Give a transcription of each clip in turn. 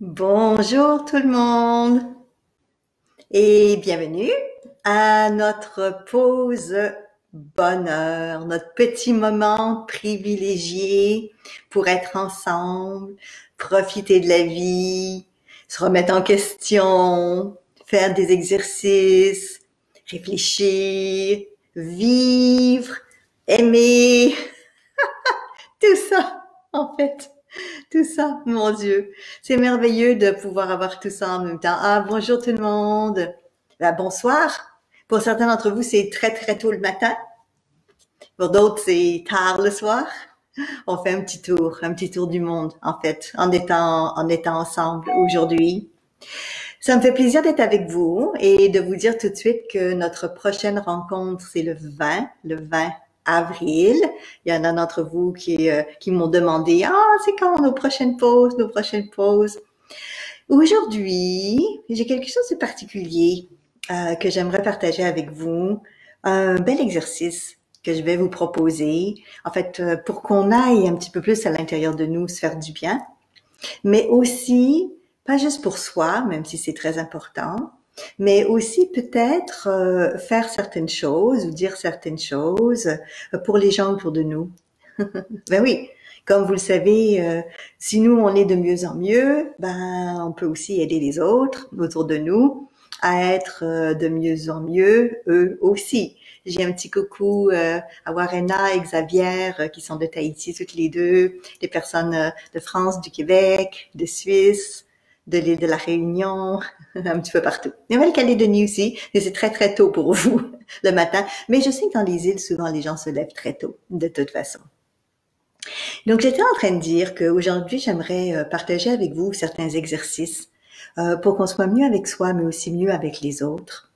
Bonjour tout le monde et bienvenue à notre pause bonheur, notre petit moment privilégié pour être ensemble, profiter de la vie, se remettre en question, faire des exercices, réfléchir, vivre, aimer, tout ça en fait. Tout ça, mon Dieu. C'est merveilleux de pouvoir avoir tout ça en même temps. Ah, bonjour tout le monde. Ben, bonsoir. Pour certains d'entre vous, c'est très, très tôt le matin. Pour d'autres, c'est tard le soir. On fait un petit tour, un petit tour du monde, en fait, en étant, en étant ensemble aujourd'hui. Ça me fait plaisir d'être avec vous et de vous dire tout de suite que notre prochaine rencontre, c'est le 20, le 20 avril. Il y en a d'entre vous qui, euh, m'ont demandé, ah, c'est quand nos prochaines pauses, nos prochaines pauses. Aujourd'hui, j'ai quelque chose de particulier euh, que j'aimerais partager avec vous. Un bel exercice que je vais vous proposer, en fait, euh, pour qu'on aille un petit peu plus à l'intérieur de nous, se faire du bien, mais aussi, pas juste pour soi, même si c'est très important, mais aussi peut-être euh, faire certaines choses ou dire certaines choses euh, pour les gens autour de nous. ben oui, comme vous le savez, euh, si nous on est de mieux en mieux, ben on peut aussi aider les autres autour de nous à être de mieux en mieux eux aussi. J'ai un petit coucou à Warena et Xavier qui sont de Tahiti toutes les deux, les personnes de France, du Québec, de Suisse, de l'île de la Réunion, un petit peu partout. Nouvelle-Calédonie aussi, mais c'est très très tôt pour vous le matin. Mais je sais que dans les îles, souvent les gens se lèvent très tôt, de toute façon. Donc j'étais en train de dire qu'aujourd'hui, j'aimerais euh, partager avec vous certains exercices euh, pour qu'on soit mieux avec soi, mais aussi mieux avec les autres.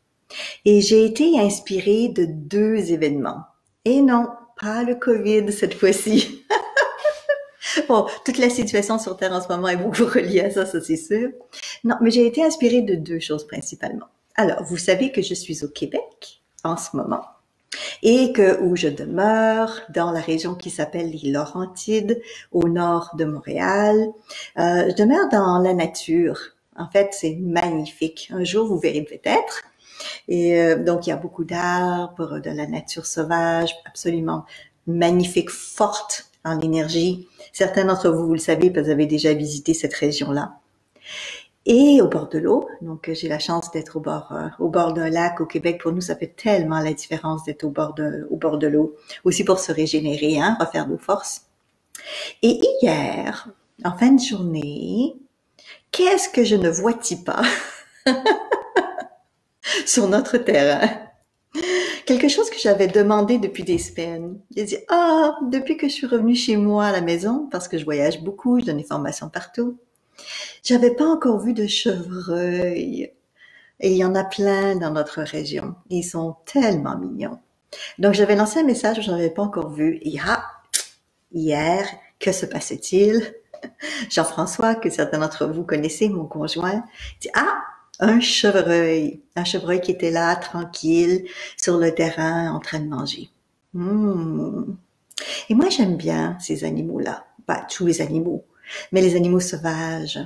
Et j'ai été inspirée de deux événements. Et non, pas le COVID cette fois-ci. bon, toute la situation sur Terre en ce moment est beaucoup reliée à ça, ça c'est sûr. Non, mais j'ai été inspirée de deux choses principalement. Alors, vous savez que je suis au Québec en ce moment et que où je demeure dans la région qui s'appelle les Laurentides au nord de Montréal. Euh, je demeure dans la nature. En fait, c'est magnifique. Un jour, vous verrez peut-être. Et euh, donc, il y a beaucoup d'arbres, de la nature sauvage, absolument magnifique, forte en énergie. Certains d'entre vous, vous le savez, vous avez déjà visité cette région-là. Et au bord de l'eau, donc j'ai la chance d'être au bord, euh, au bord d'un lac au Québec. Pour nous, ça fait tellement la différence d'être au bord de, au bord de l'eau, aussi pour se régénérer, hein, refaire nos forces. Et hier, en fin de journée, qu'est-ce que je ne vois-t-il pas sur notre terrain? Quelque chose que j'avais demandé depuis des semaines. J'ai dit, ah, depuis que je suis revenue chez moi à la maison, parce que je voyage beaucoup, je donne des formations partout, j'avais pas encore vu de chevreuils. Et il y en a plein dans notre région. Ils sont tellement mignons. Donc, j'avais lancé un message je n'avais pas encore vu. Et ah, hier, que se passait-il? Jean-François, que certains d'entre vous connaissez, mon conjoint, dit, ah, un chevreuil, un chevreuil qui était là, tranquille, sur le terrain, en train de manger. Hmm. Et moi, j'aime bien ces animaux-là. Pas tous les animaux, mais les animaux sauvages.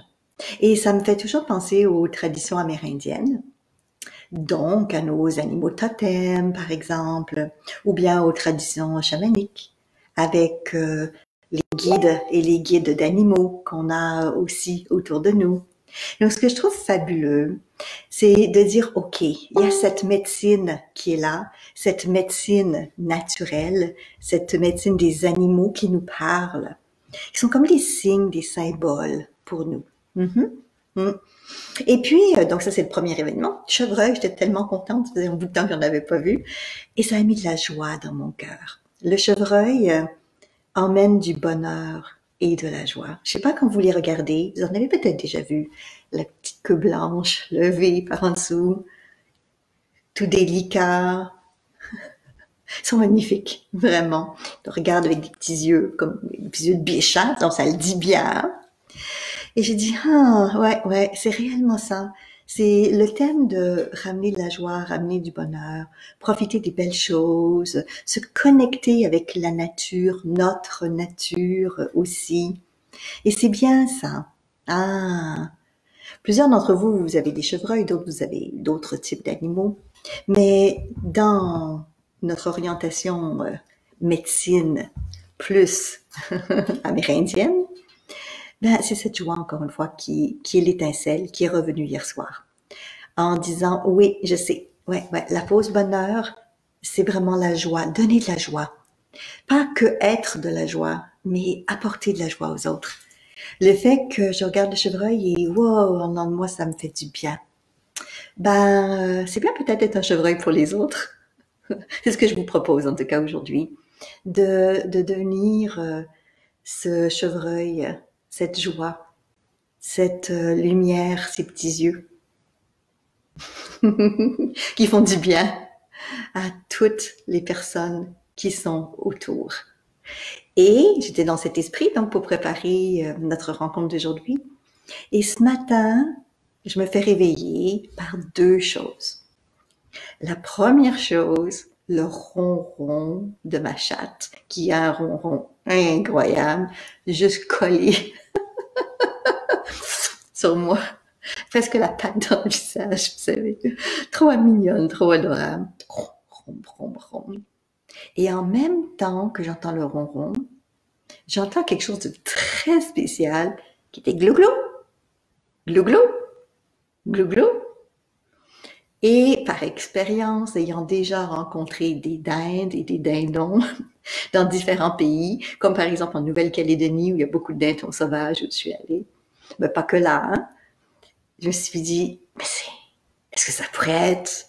Et ça me fait toujours penser aux traditions amérindiennes. Donc, à nos animaux totems, par exemple, ou bien aux traditions chamaniques, avec euh, les guides et les guides d'animaux qu'on a aussi autour de nous. Donc, ce que je trouve fabuleux, c'est de dire, OK, il y a cette médecine qui est là, cette médecine naturelle, cette médecine des animaux qui nous parlent, qui sont comme les signes, des symboles pour nous. Mm. Et puis, euh, donc ça c'est le premier événement. Chevreuil, j'étais tellement contente, ça faisait un bout de temps que je pas vu. Et ça a mis de la joie dans mon cœur. Le chevreuil euh, emmène du bonheur, et de la joie. Je sais pas quand vous les regardez, vous en avez peut-être déjà vu, la petite queue blanche levée par en dessous, tout délicat. Ils sont magnifiques, vraiment. Ils regardent avec des petits yeux, comme des petits yeux de biéchat, donc ça le dit bien. Et j'ai dit, ah, ouais, ouais, c'est réellement ça. C'est le thème de ramener de la joie, ramener du bonheur, profiter des belles choses, se connecter avec la nature, notre nature aussi. Et c'est bien ça. Ah, Plusieurs d'entre vous, vous avez des chevreuils, d'autres, vous avez d'autres types d'animaux. Mais dans notre orientation euh, médecine plus amérindienne, ben, c'est cette joie, encore une fois, qui, qui est l'étincelle, qui est revenue hier soir. En disant, oui, je sais, ouais, ouais, la fausse bonheur, c'est vraiment la joie, donner de la joie. Pas que être de la joie, mais apporter de la joie aux autres. Le fait que je regarde le chevreuil et wow, en de moi, ça me fait du bien. Ben, c'est bien peut-être être un chevreuil pour les autres. c'est ce que je vous propose en tout cas aujourd'hui, de, de devenir euh, ce chevreuil, cette joie, cette euh, lumière, ces petits yeux qui font du bien à toutes les personnes qui sont autour. Et j'étais dans cet esprit donc pour préparer euh, notre rencontre d'aujourd'hui. Et ce matin, je me fais réveiller par deux choses. La première chose, le ronron de ma chatte, qui a un ronron incroyable, juste collé sur moi. Presque la patte dans le visage, vous savez. Trop mignonne, trop adorable. Et en même temps que j'entends le ronron, j'entends quelque chose de très spécial qui était glou-glou, glou-glou, glou-glou. Et par expérience, ayant déjà rencontré des dindes et des dindons dans différents pays, comme par exemple en Nouvelle-Calédonie où il y a beaucoup de dindons sauvages où je suis allée, mais pas que là, hein, je me suis dit, mais c'est, est-ce que ça pourrait être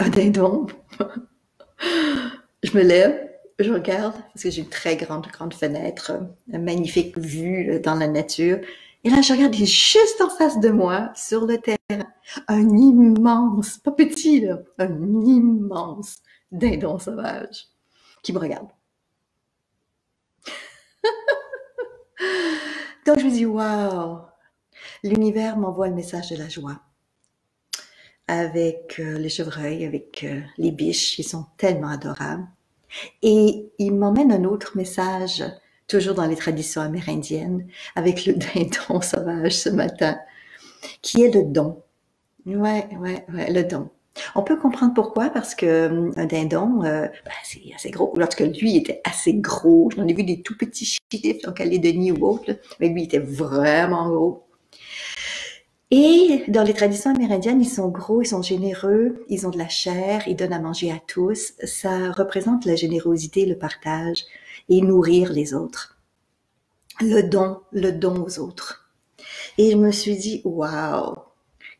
un dindon? je me lève, je regarde, parce que j'ai une très grande, grande fenêtre, une magnifique vue euh, dans la nature. Et là, je regarde, juste en face de moi, sur le terrain, un immense, pas petit, là, un immense dindon sauvage qui me regarde. Donc, je me dis, waouh, l'univers m'envoie le message de la joie. Avec euh, les chevreuils, avec euh, les biches, ils sont tellement adorables. Et il m'emmène un autre message, toujours dans les traditions amérindiennes, avec le dindon sauvage ce matin, qui est le don. Ouais, ouais, ouais, le don. On peut comprendre pourquoi, parce que euh, un dindon, euh, ben, c'est assez gros. Lorsque lui était assez gros, j'en ai vu des tout petits chiffres en Calédonie ou autre, mais lui était vraiment gros. Et dans les traditions amérindiennes, ils sont gros, ils sont généreux, ils ont de la chair, ils donnent à manger à tous. Ça représente la générosité, le partage et nourrir les autres. Le don, le don aux autres. Et je me suis dit, waouh,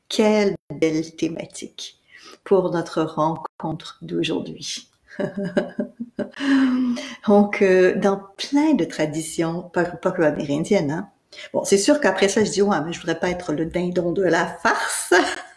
quelle belle thématique pour notre rencontre d'aujourd'hui. Donc, euh, dans plein de traditions, pas, pas que amérindiennes, hein, Bon, c'est sûr qu'après ça, je dis, ouais, mais je voudrais pas être le dindon de la farce.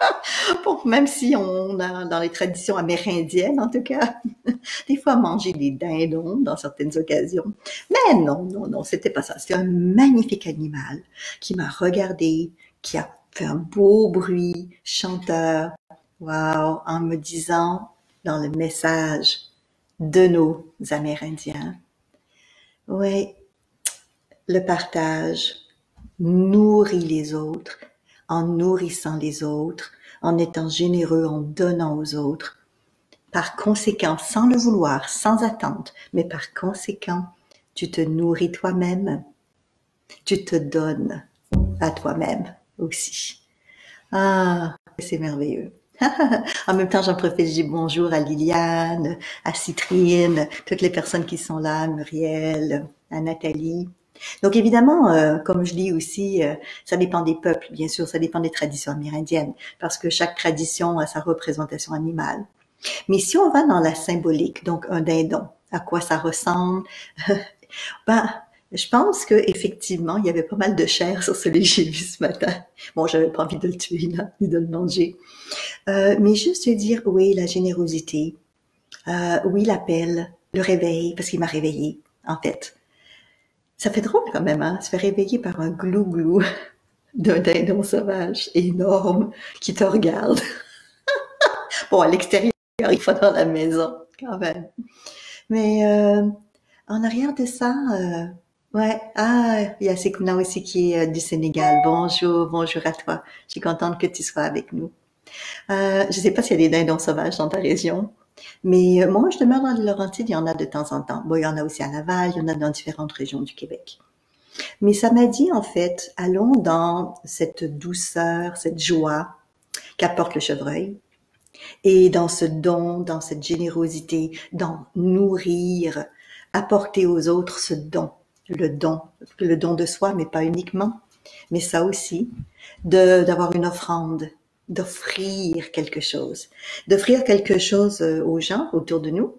bon, même si on a dans les traditions amérindiennes, en tout cas, des fois manger des dindons dans certaines occasions. Mais non, non, non, c'était pas ça. C'était un magnifique animal qui m'a regardé, qui a fait un beau bruit, chanteur, wow, en me disant dans le message de nos Amérindiens, oui, le partage nourrit les autres, en nourrissant les autres, en étant généreux, en donnant aux autres. Par conséquent, sans le vouloir, sans attente, mais par conséquent, tu te nourris toi-même, tu te donnes à toi-même aussi. Ah, c'est merveilleux. en même temps, j'en profite, je dis bonjour à Liliane, à Citrine, toutes les personnes qui sont là, Muriel, à Nathalie. Donc évidemment, euh, comme je dis aussi, euh, ça dépend des peuples, bien sûr, ça dépend des traditions amérindiennes, parce que chaque tradition a sa représentation animale. Mais si on va dans la symbolique, donc un dindon, à quoi ça ressemble Ben, je pense que effectivement, il y avait pas mal de chair sur celui que j'ai vu ce matin. Bon, j'avais pas envie de le tuer là, ni de le manger, euh, mais juste dire oui, la générosité, oui, l'appel, le réveil, parce qu'il m'a réveillé, en fait. Ça fait drôle quand même, hein, se faire réveiller par un glou-glou d'un dindon sauvage énorme qui te regarde. bon, à l'extérieur, il faut dans la maison, quand même. Mais euh, en arrière de ça, euh, Ouais, ah, il y a Sekouna aussi qui est euh, du Sénégal. Bonjour, bonjour à toi. Je suis contente que tu sois avec nous. Euh, je sais pas s'il y a des dindons sauvages dans ta région, mais euh, moi, je demeure dans les Laurentides, il y en a de temps en temps. Bon, il y en a aussi à Laval, il y en a dans différentes régions du Québec. Mais ça m'a dit, en fait, allons dans cette douceur, cette joie qu'apporte le chevreuil. Et dans ce don, dans cette générosité, dans nourrir, apporter aux autres ce don le don, le don de soi, mais pas uniquement, mais ça aussi, d'avoir une offrande, d'offrir quelque chose, d'offrir quelque chose euh, aux gens autour de nous,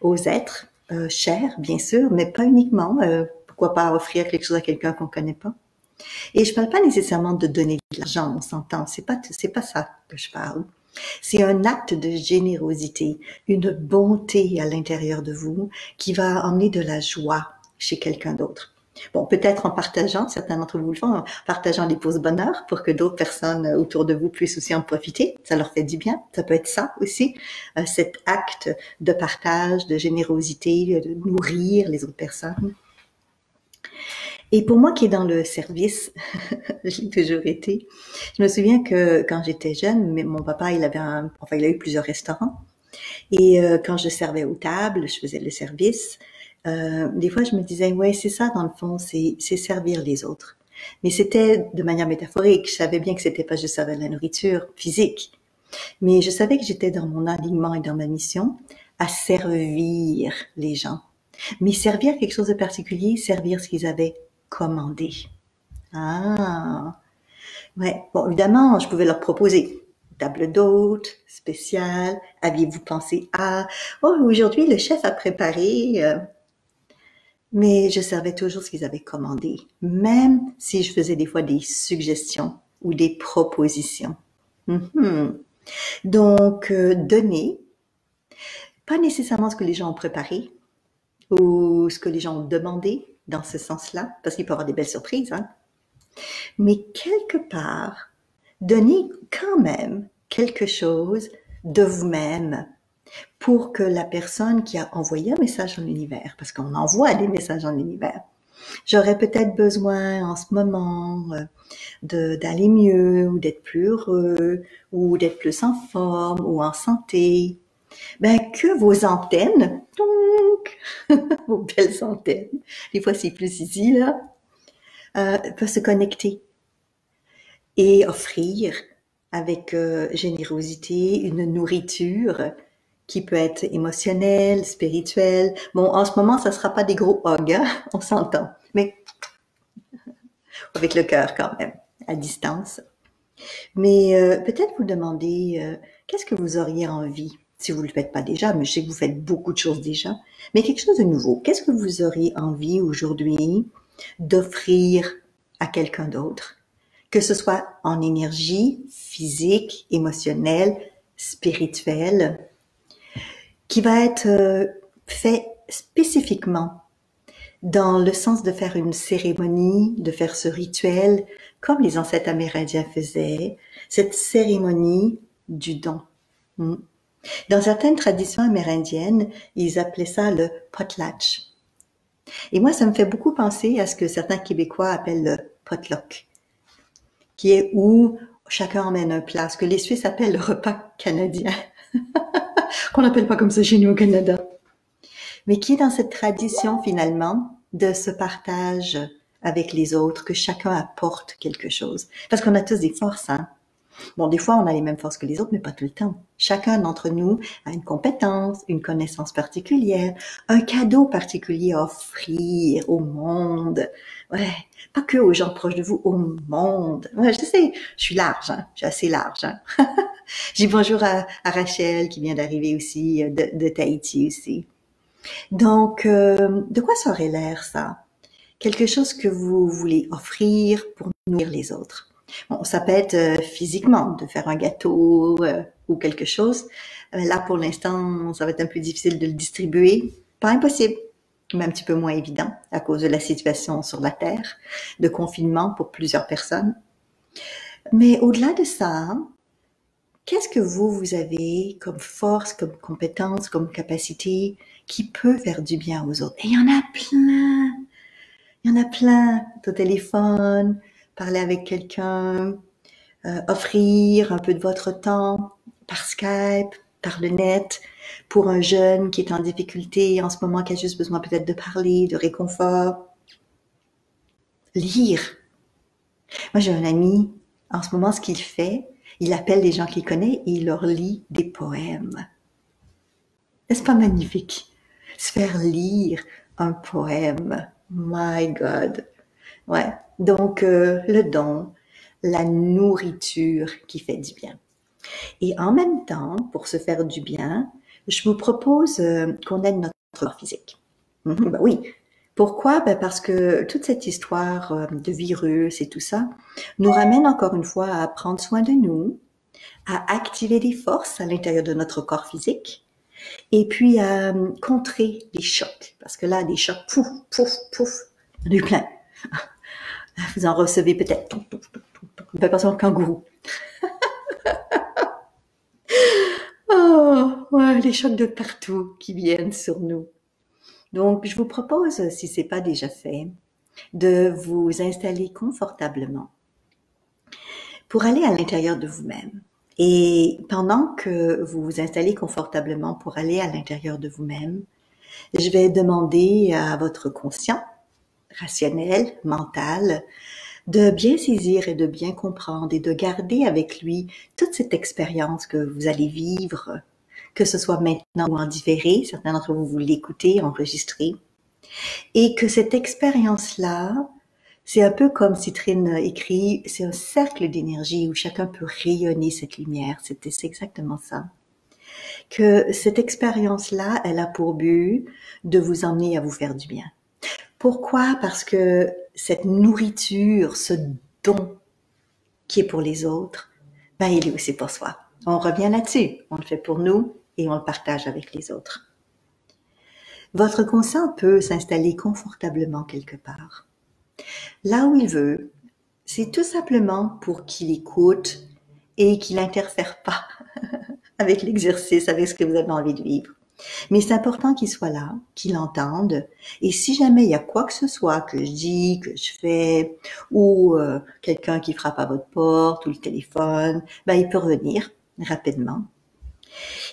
aux êtres euh, chers, bien sûr, mais pas uniquement. Euh, pourquoi pas offrir quelque chose à quelqu'un qu'on connaît pas Et je parle pas nécessairement de donner de l'argent, on s'entend. C'est pas c'est pas ça que je parle. C'est un acte de générosité, une bonté à l'intérieur de vous qui va emmener de la joie, chez quelqu'un d'autre. Bon, peut-être en partageant, certains d'entre vous le font, en partageant les pauses bonheur pour que d'autres personnes autour de vous puissent aussi en profiter. Ça leur fait du bien. Ça peut être ça aussi, euh, cet acte de partage, de générosité, de nourrir les autres personnes. Et pour moi qui est dans le service, j'ai toujours été, je me souviens que quand j'étais jeune, mon papa, il avait un, enfin, il a eu plusieurs restaurants. Et euh, quand je servais aux tables, je faisais le service, euh, des fois, je me disais, ouais, c'est ça, dans le fond, c'est, servir les autres. Mais c'était de manière métaphorique. Je savais bien que c'était pas juste servir la nourriture physique. Mais je savais que j'étais dans mon alignement et dans ma mission à servir les gens. Mais servir quelque chose de particulier, servir ce qu'ils avaient commandé. Ah. Ouais. Bon, évidemment, je pouvais leur proposer table d'hôte spéciale. Aviez-vous pensé à, oh, aujourd'hui, le chef a préparé euh, mais je servais toujours ce qu'ils avaient commandé, même si je faisais des fois des suggestions ou des propositions. Mhm. Donc, euh, donner, pas nécessairement ce que les gens ont préparé ou ce que les gens ont demandé dans ce sens-là, parce qu'il peut y avoir des belles surprises, hein? mais quelque part, donner quand même quelque chose de vous-même pour que la personne qui a envoyé un message en l'univers, parce qu'on envoie des messages en l'univers, j'aurais peut-être besoin en ce moment euh, d'aller mieux ou d'être plus heureux ou d'être plus en forme ou en santé. Ben que vos antennes, donc vos belles antennes, des fois c'est plus ici là, euh, peuvent se connecter et offrir avec euh, générosité une nourriture qui peut être émotionnel, spirituel. Bon, en ce moment, ça sera pas des gros hugs, hein, on s'entend, mais avec le cœur quand même, à distance. Mais euh, peut-être vous demander euh, qu'est-ce que vous auriez envie, si vous le faites pas déjà, mais je sais que vous faites beaucoup de choses déjà, mais quelque chose de nouveau. Qu'est-ce que vous auriez envie aujourd'hui d'offrir à quelqu'un d'autre, que ce soit en énergie physique, émotionnelle, spirituelle, qui va être euh, fait spécifiquement dans le sens de faire une cérémonie, de faire ce rituel comme les ancêtres amérindiens faisaient, cette cérémonie du don. Hmm. Dans certaines traditions amérindiennes, ils appelaient ça le potlatch. Et moi, ça me fait beaucoup penser à ce que certains Québécois appellent le potluck, qui est où chacun emmène un plat, ce que les Suisses appellent le repas canadien. qu'on n'appelle pas comme ça chez nous au Canada, mais qui est dans cette tradition finalement de ce partage avec les autres, que chacun apporte quelque chose? Parce qu'on a tous des forces, hein. Bon, des fois, on a les mêmes forces que les autres, mais pas tout le temps. Chacun d'entre nous a une compétence, une connaissance particulière, un cadeau particulier à offrir au monde. Ouais, pas que aux gens proches de vous, au monde. Ouais, je sais, je suis large, hein, je suis assez large. Hein. J'ai bonjour à, Rachel qui vient d'arriver aussi, euh, de, Tahiti aussi. Donc, euh, de quoi ça aurait l'air ça? Quelque chose que vous voulez offrir pour nourrir les autres. Bon, ça peut être euh, physiquement, de faire un gâteau ou quelque chose. là, pour l'instant, ça va être un peu difficile de le distribuer. Pas impossible, mais un petit peu moins évident à cause de la situation sur la Terre, de confinement pour plusieurs personnes. Mais au-delà de ça, Qu'est-ce que vous, vous avez comme force, comme compétence, comme capacité qui peut faire du bien aux autres? Et il y en a plein. Il y en a plein. Au téléphone, parler avec quelqu'un, euh, offrir un peu de votre temps par Skype, par le net, pour un jeune qui est en difficulté en ce moment, qui a juste besoin peut-être de parler, de réconfort. Lire. Moi, j'ai un ami, en ce moment, ce qu'il fait, il appelle des gens qu'il connaît et il leur lit des poèmes. N'est-ce pas magnifique? Se faire lire un poème. My God. Ouais. Donc, euh, le don, la nourriture qui fait du bien. Et en même temps, pour se faire du bien, je vous propose euh, qu'on aide notre corps physique. Ben oui. Pourquoi? Ben Parce que toute cette histoire euh, de virus et tout ça nous ramène encore une fois à prendre soin de nous, à activer des forces à l'intérieur de notre corps physique et puis à euh, contrer les chocs. Parce que là, des chocs, pouf, pouf, pouf, du plein. Vous en recevez peut-être. Vous faites penser kangourou. oh, ouais, les chocs de partout qui viennent sur nous. Donc, je vous propose, si c'est pas déjà fait, de vous installer confortablement pour aller à l'intérieur de vous-même. Et pendant que vous vous installez confortablement pour aller à l'intérieur de vous-même, je vais demander à votre conscient, rationnel, mental, de bien saisir et de bien comprendre et de garder avec lui toute cette expérience que vous allez vivre, que ce soit maintenant ou en différé, certains d'entre vous vous l'écoutez, enregistrez, et que cette expérience-là, c'est un peu comme Citrine écrit, c'est un cercle d'énergie où chacun peut rayonner cette lumière. C'est exactement ça. Que cette expérience-là, elle a pour but de vous emmener à vous faire du bien. Pourquoi? Parce que cette nourriture, ce don qui est pour les autres, ben il est aussi pour soi. On revient là-dessus. On le fait pour nous et on le partage avec les autres. Votre conscient peut s'installer confortablement quelque part. Là où il veut, c'est tout simplement pour qu'il écoute et qu'il n'interfère pas avec l'exercice, avec ce que vous avez envie de vivre. Mais c'est important qu'il soit là, qu'il entende. Et si jamais il y a quoi que ce soit que je dis, que je fais, ou euh, quelqu'un qui frappe à votre porte ou le téléphone, ben, il peut revenir rapidement.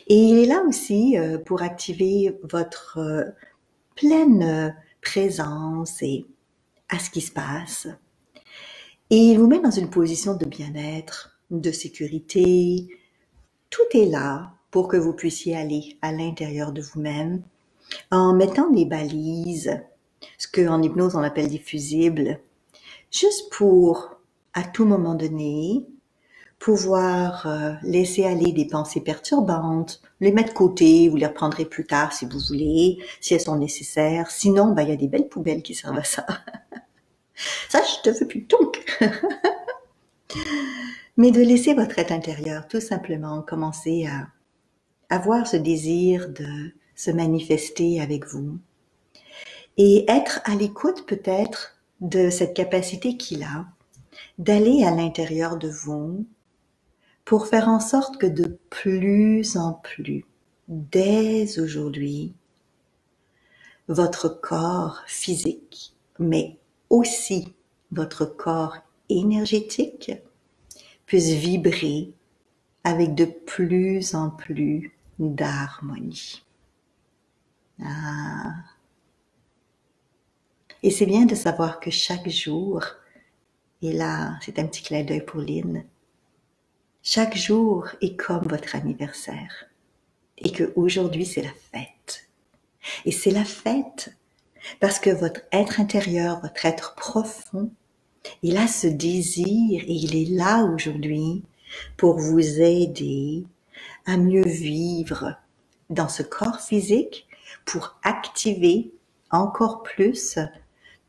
Et il est là aussi euh, pour activer votre euh, pleine présence et à ce qui se passe. Et il vous met dans une position de bien-être, de sécurité. Tout est là pour que vous puissiez aller à l'intérieur de vous-même en mettant des balises, ce qu'en hypnose on appelle des fusibles, juste pour, à tout moment donné, pouvoir euh, laisser aller des pensées perturbantes, les mettre de côté, vous les reprendrez plus tard si vous voulez, si elles sont nécessaires. Sinon, ben, il y a des belles poubelles qui servent à ça. ça, je te veux plus donc. Mais de laisser votre être intérieur tout simplement commencer à avoir ce désir de se manifester avec vous et être à l'écoute peut-être de cette capacité qu'il a d'aller à l'intérieur de vous pour faire en sorte que de plus en plus, dès aujourd'hui, votre corps physique, mais aussi votre corps énergétique, puisse vibrer avec de plus en plus d'harmonie. Ah. Et c'est bien de savoir que chaque jour, et là, c'est un petit clin d'œil pour Lynn, chaque jour est comme votre anniversaire. Et que aujourd'hui c'est la fête. Et c'est la fête parce que votre être intérieur, votre être profond, il a ce désir et il est là aujourd'hui pour vous aider à mieux vivre dans ce corps physique pour activer encore plus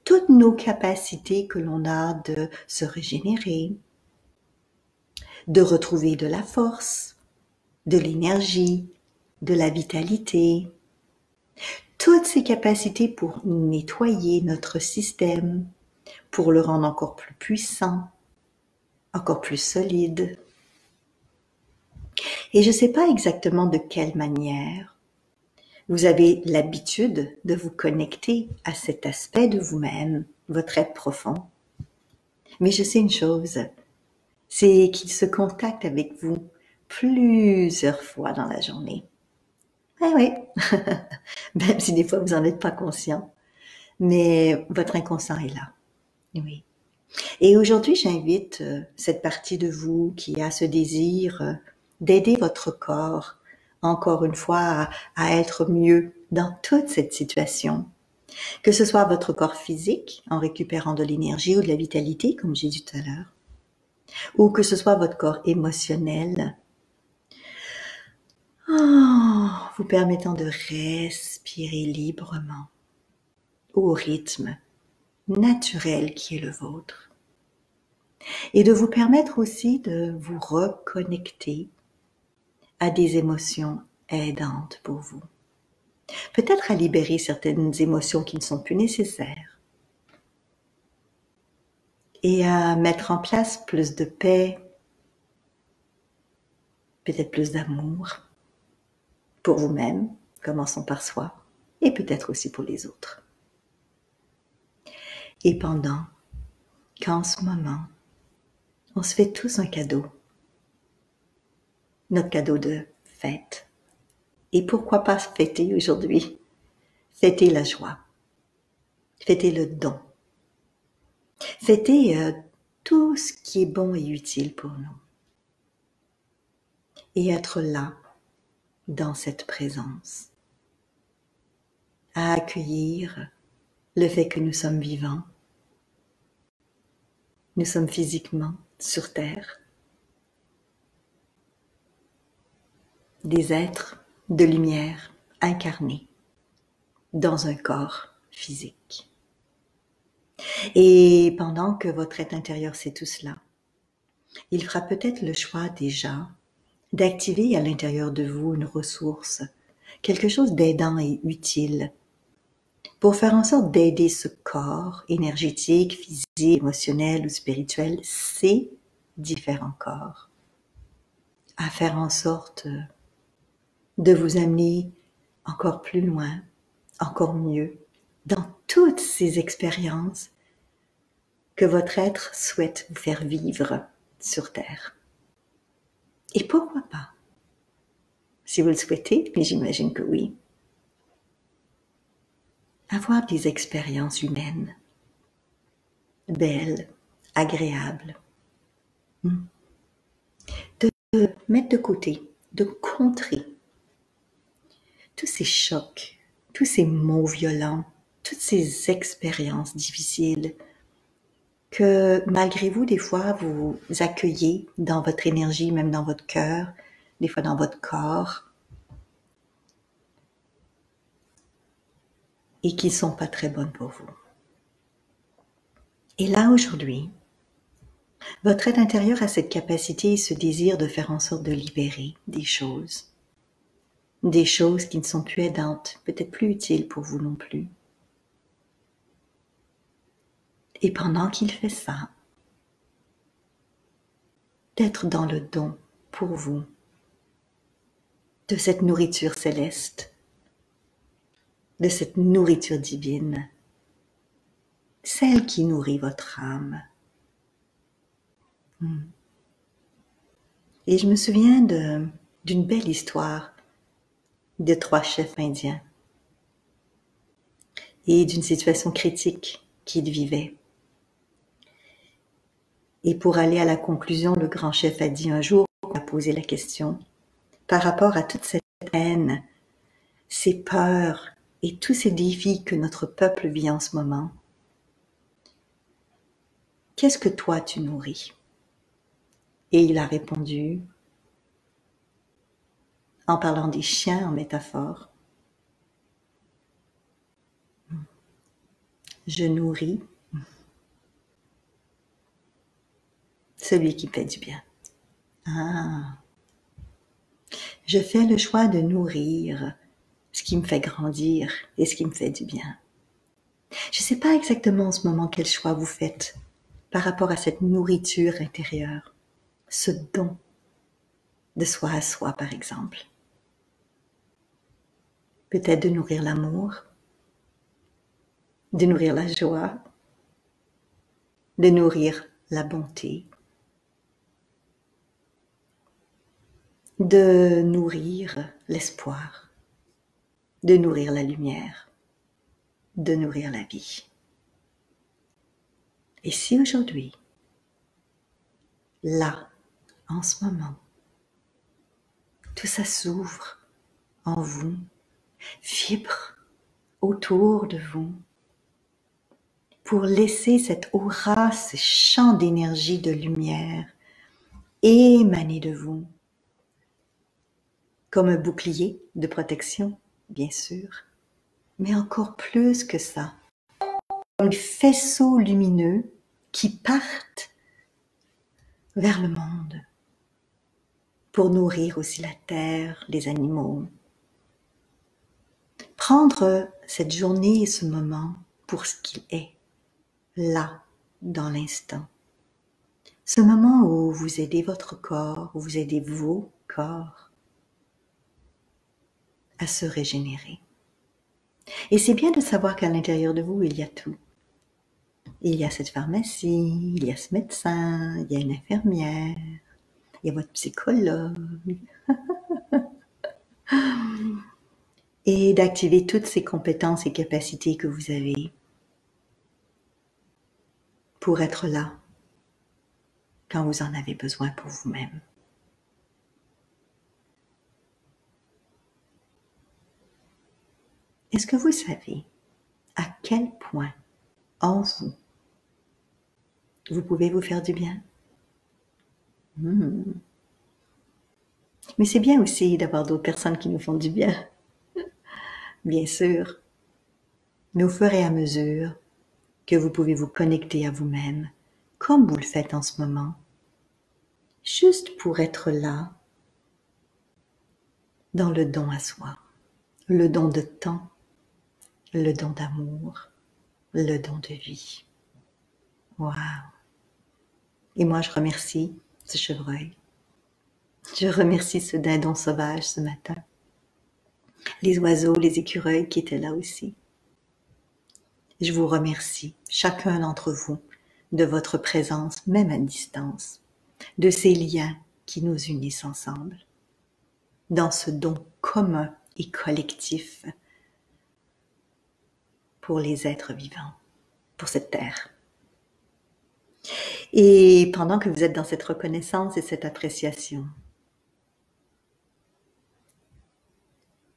toutes nos capacités que l'on a de se régénérer, de retrouver de la force, de l'énergie, de la vitalité, toutes ces capacités pour nettoyer notre système, pour le rendre encore plus puissant, encore plus solide. Et je ne sais pas exactement de quelle manière, Vous avez l'habitude de vous connecter à cet aspect de vous-même, votre être profond. Mais je sais une chose, c'est qu'il se contacte avec vous plusieurs fois dans la journée. Eh oui, même si des fois vous n'en êtes pas conscient, mais votre inconscient est là. Oui. Et aujourd'hui, j'invite euh, cette partie de vous qui a ce désir euh, d'aider votre corps, encore une fois, à, être mieux dans toute cette situation. Que ce soit votre corps physique, en récupérant de l'énergie ou de la vitalité, comme j'ai dit tout à l'heure, ou que ce soit votre corps émotionnel, oh, vous permettant de respirer librement au rythme naturel qui est le vôtre. Et de vous permettre aussi de vous reconnecter à des émotions aidantes pour vous. Peut-être à libérer certaines émotions qui ne sont plus nécessaires. Et à mettre en place plus de paix, peut-être plus d'amour pour vous-même, commençons par soi, et peut-être aussi pour les autres. Et pendant qu'en ce moment, on se fait tous un cadeau, notre cadeau de fête. Et pourquoi pas fêter aujourd'hui? Fêter la joie, fêter le don, fêter euh, tout ce qui est bon et utile pour nous. Et être là, dans cette présence, à accueillir le fait que nous sommes vivants. Nous sommes physiquement sur Terre. Des êtres de lumière incarnés dans un corps physique. Et pendant que votre être intérieur sait tout cela, il fera peut-être le choix déjà d'activer à l'intérieur de vous une ressource, quelque chose d'aidant et utile pour faire en sorte d'aider ce corps énergétique, physique, émotionnel ou spirituel, ces différents corps, à faire en sorte de vous amener encore plus loin, encore mieux, dans toutes ces expériences que votre être souhaite vous faire vivre sur Terre. Et pourquoi pas? Si vous le souhaitez, mais j'imagine que oui, avoir des expériences humaines, belles, agréables, hmm. de mettre de côté, de contrer tous ces chocs, tous ces mots violents, toutes ces expériences difficiles que malgré vous, des fois, vous accueillez dans votre énergie, même dans votre cœur, des fois dans votre corps, et qui sont pas très bonnes pour vous. Et là, aujourd'hui, votre être intérieur a cette capacité et ce désir de faire en sorte de libérer des choses. Des choses qui ne sont plus aidantes, peut-être plus utiles pour vous non plus. Et pendant qu'il fait ça, d'être dans le don pour vous de cette nourriture céleste de cette nourriture divine, celle qui nourrit votre âme. Hmm. Et je me souviens d'une belle histoire de trois chefs indiens et d'une situation critique qu'ils vivaient. Et pour aller à la conclusion, le grand chef a dit un jour, a posé la question, par rapport à toute cette haine, ces peurs, et tous ces défis que notre peuple vit en ce moment, qu'est-ce que toi tu nourris? Et il a répondu, en parlant des chiens en métaphore, je nourris celui qui fait du bien. Ah. Je fais le choix de nourrir ce qui me fait grandir et ce qui me fait du bien. Je ne sais pas exactement en ce moment quel choix vous faites par rapport à cette nourriture intérieure, ce don de soi à soi par exemple. peut-être de nourrir l'amour, de nourrir la joie, de nourrir la bonté, de nourrir l'espoir, de nourrir la lumière, de nourrir la vie. Et si aujourd'hui, là, en ce moment, tout ça s'ouvre en vous, vibre autour de vous, pour laisser cette aura, ce champ d'énergie, de lumière émaner de vous, comme un bouclier de protection, bien sûr, mais encore plus que ça, comme des faisceaux lumineux qui partent vers le monde pour nourrir aussi la terre, les animaux. Prendre cette journée et ce moment pour ce qu'il est, là, dans l'instant. Ce moment où vous aidez votre corps, où vous aidez vos corps à se régénérer. Et c'est bien de savoir qu'à l'intérieur de vous, il y a tout. Il y a cette pharmacie, il y a ce médecin, il y a une infirmière, il y a votre psychologue. et d'activer toutes ces compétences et capacités que vous avez pour être là quand vous en avez besoin pour vous-même. Est-ce que vous savez à quel point en vous vous pouvez vous faire du bien? Hmm. Mais c'est bien aussi d'avoir d'autres personnes qui nous font du bien. Bien sûr. Mais au fur et à mesure que vous pouvez vous connecter à vous-même, comme vous le faites en ce moment, juste pour être là, dans le don à soi, le don de temps, le don d'amour, le don de vie. Waouh! Et moi, je remercie ce chevreuil. Je remercie ce dindon sauvage ce matin. Les oiseaux, les écureuils qui étaient là aussi. Je vous remercie, chacun d'entre vous, de votre présence, même à distance, de ces liens qui nous unissent ensemble, dans ce don commun et collectif pour les êtres vivants, pour cette terre. Et pendant que vous êtes dans cette reconnaissance et cette appréciation,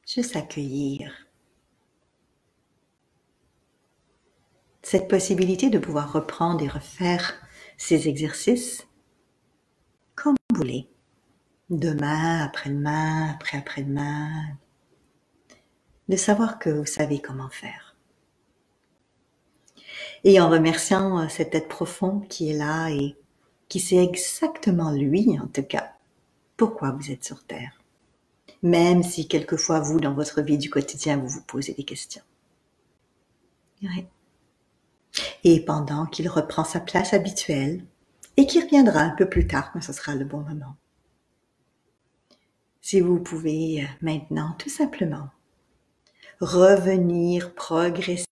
juste accueillir cette possibilité de pouvoir reprendre et refaire ces exercices comme vous voulez, demain, après-demain, après-après-demain, de savoir que vous savez comment faire et en remerciant euh, cet être profond qui est là et qui sait exactement lui, en tout cas, pourquoi vous êtes sur Terre. Même si quelquefois vous, dans votre vie du quotidien, vous vous posez des questions. Et pendant qu'il reprend sa place habituelle, et qui reviendra un peu plus tard quand ce sera le bon moment. Si vous pouvez euh, maintenant tout simplement revenir progressivement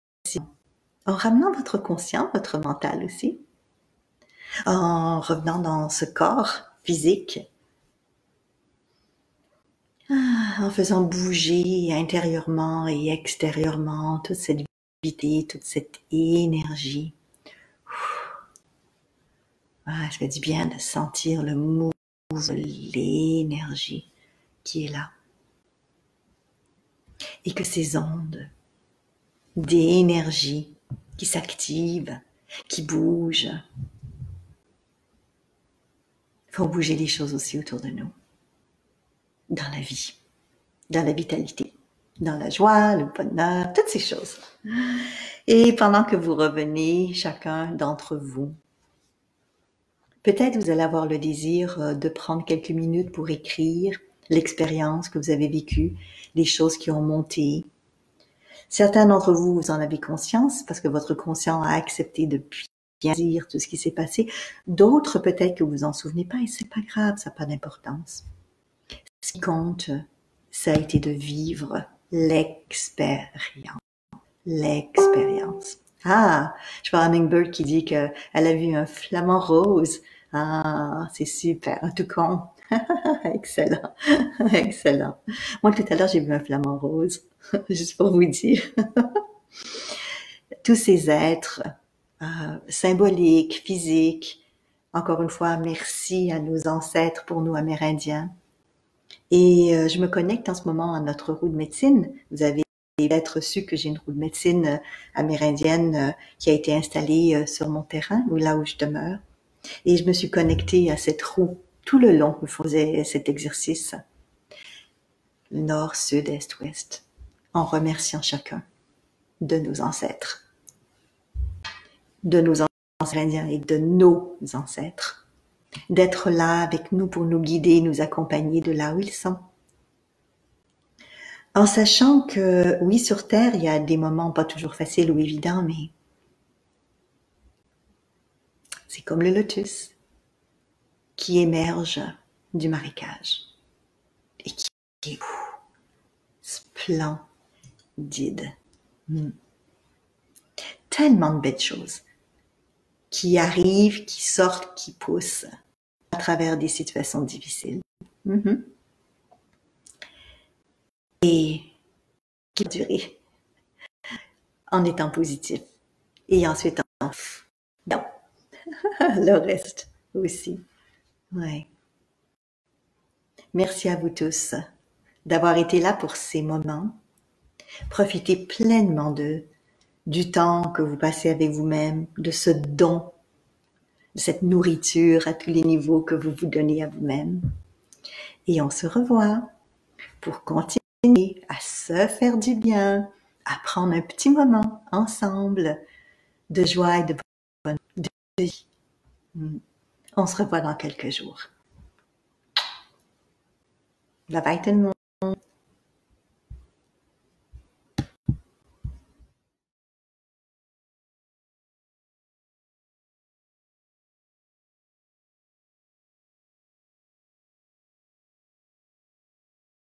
en ramenant votre conscient, votre mental aussi, en revenant dans ce corps physique, ah, en faisant bouger intérieurement et extérieurement toute cette vitalité, toute cette énergie. Ah, me dis bien de sentir le mouvement, l'énergie qui est là. Et que ces ondes d'énergie qui s'active, qui bouge. Il faut bouger les choses aussi autour de nous, dans la vie, dans la vitalité, dans la joie, le bonheur, toutes ces choses. Et pendant que vous revenez, chacun d'entre vous, peut-être vous allez avoir le désir euh, de prendre quelques minutes pour écrire l'expérience que vous avez vécue, les choses qui ont monté, Certains d'entre vous, vous en avez conscience parce que votre conscient a accepté de bien dire tout ce qui s'est passé. D'autres, peut-être que vous en souvenez pas et c'est pas grave, ça n'a pas d'importance. Ce qui compte, ça a été de vivre l'expérience. L'expérience. Ah, je vois Hummingbird qui dit qu'elle a vu un flamant rose. Ah, c'est super. Un toucan. excellent. excellent. Moi, tout à l'heure, j'ai vu un flamant rose. Juste pour vous dire. Tous ces êtres euh, symboliques, physiques. Encore une fois, merci à nos ancêtres pour nous Amérindiens. Et euh, je me connecte en ce moment à notre roue de médecine. Vous avez peut-être su que j'ai une roue de médecine euh, amérindienne qui a été installée sur mon terrain, ou là où je demeure. Et je me suis connectée à cette roue tout le long où je faisais cet exercice. Nord, sud, est, ouest. En remerciant chacun de nos ancêtres. De nos ancêtres indiens et de nos ancêtres d'être là avec nous pour nous guider, nous accompagner de là où ils sont. En sachant que oui, sur Terre, il y a des moments pas toujours faciles ou évidents, mais c'est comme le lotus qui émerge du marécage et qui est splendide. Hmm. Tellement de belles choses qui arrivent, qui sortent, qui poussent à travers des situations difficiles. Mm-hmm. Et qui durer en étant positif. Et ensuite en non. le reste aussi. Ouais. Merci à vous tous d'avoir été là pour ces moments. Profitez pleinement de du temps que vous passez avec vous-même, de ce don cette nourriture à tous les niveaux que vous vous donnez à vous-même. Et on se revoit pour continuer à se faire du bien, à prendre un petit moment ensemble de joie et de bonne vie. On se revoit dans quelques jours. Bye bye tout le monde.